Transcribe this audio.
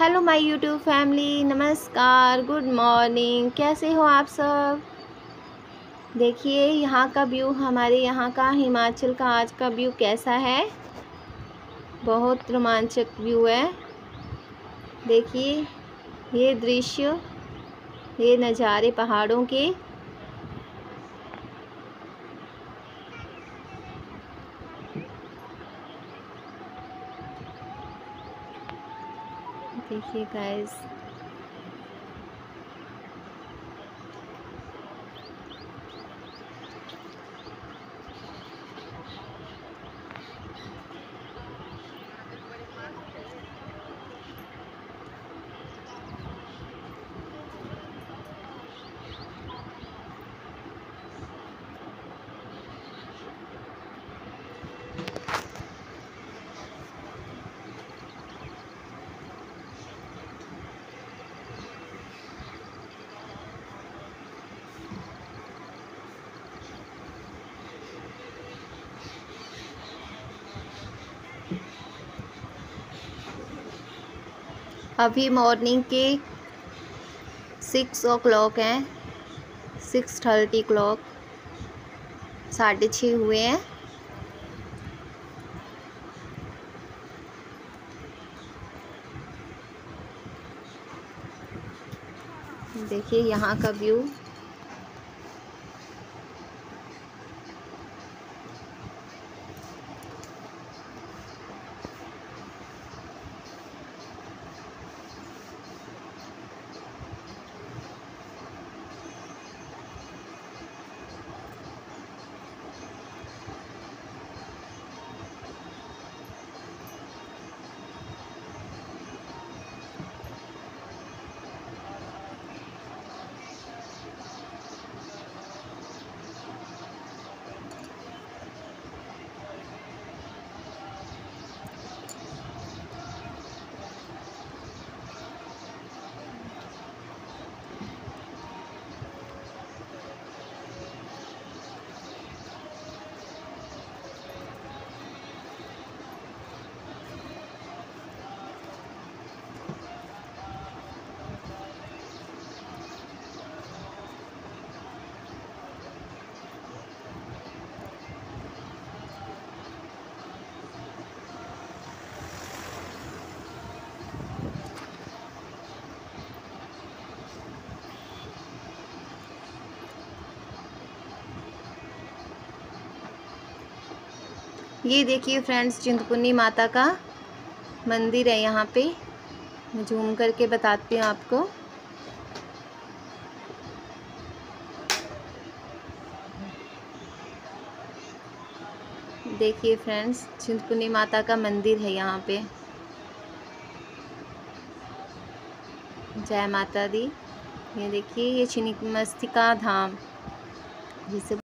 Hello my YouTube family, नमस्कार, good morning, कैसे हो आप सब? देखिए, यहाँ का व्यू, हमारे यहाँ का हिमाचल का आज का व्यू कैसा है? बहुत रोमांचक व्यू है। देखिए, ये दृश्य, ये नज़ारे पहाड़ों के देखिए गाइस अभी मॉर्निंग के सिक्स ओ क्लॉक हैं सिक्स थर्टी क्लॉक साढ़े छः हुए हैं। देखिए यहाँ का व्यू ये देखिए फ्रेंड्स, चिंतपुर्णी माता का मंदिर है यहाँ पे। मैं झूम करके बताती हूँ आपको। देखिए फ्रेंड्स, चिंतपुर्णी माता का मंदिर है यहाँ पे। जय माता दी। ये देखिए, ये छिन्नी मस्तिका धाम। जिसे